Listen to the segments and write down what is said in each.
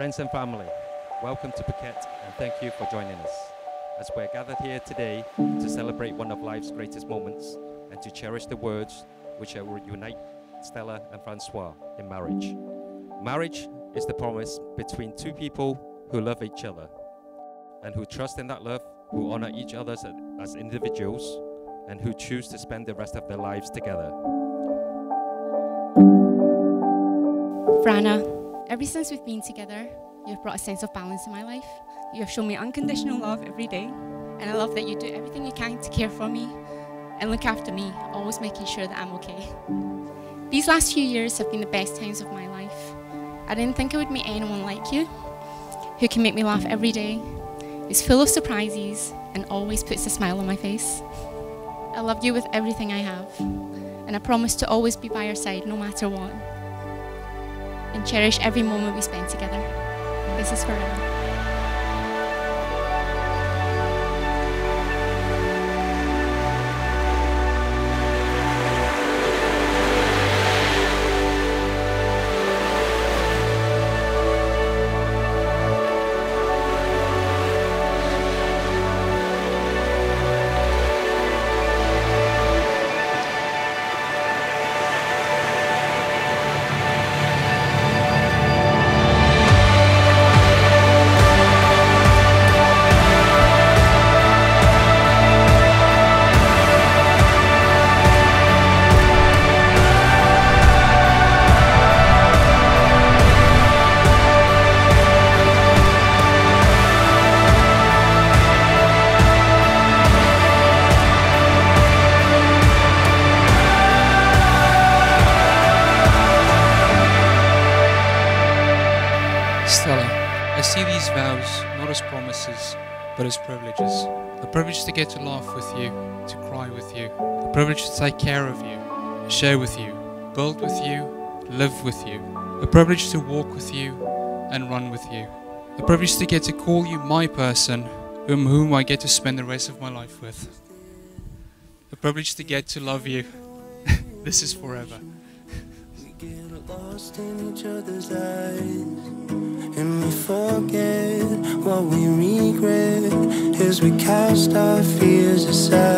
Friends and family, welcome to Phuket and thank you for joining us. As we're gathered here today to celebrate one of life's greatest moments and to cherish the words which will unite Stella and Francois in marriage. Marriage is the promise between two people who love each other and who trust in that love, who honor each other as, individuals, and who choose to spend the rest of their lives together. Frana, ever since we've been together, you've brought a sense of balance in my life. You have shown me unconditional love every day, and I love that you do everything you can to care for me and look after me, always making sure that I'm okay. These last few years have been the best times of my life. I didn't think I would meet anyone like you, who can make me laugh every day, is full of surprises, and always puts a smile on my face. I love you with everything I have, and I promise to always be by your side no matter what and cherish every moment we spend together. This is forever. These vows not as promises, but as privileges. A privilege to get to laugh with you, to cry with you, a privilege to take care of you, share with you, build with you, live with you, a privilege to walk with you and run with you, a privilege to get to call you my person, whom, whom I get to spend the rest of my life with, a privilege to get to love you. this is forever. Get lost in each other's eyes. And we forget what we regret as we cast our fears aside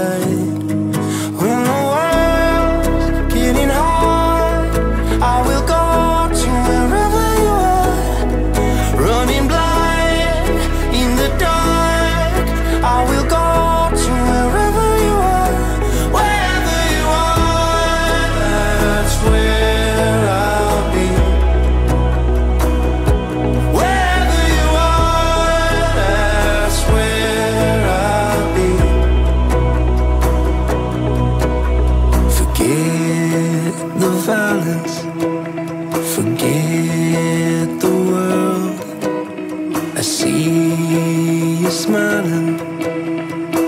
smiling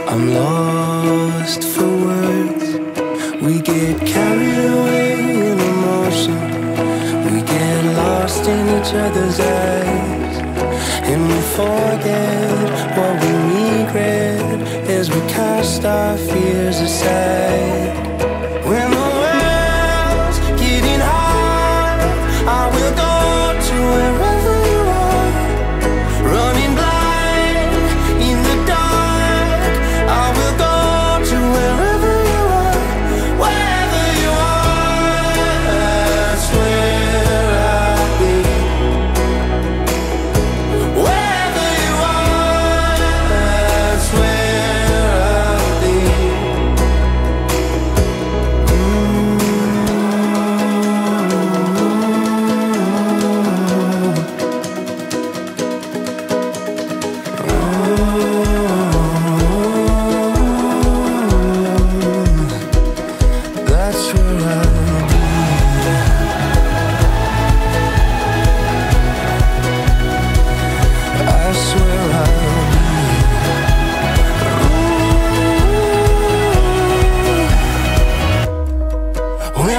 I'm lost for words. We get carried away in emotion. We get lost in each other's eyes. And we forget what we regret as we cast our fears aside.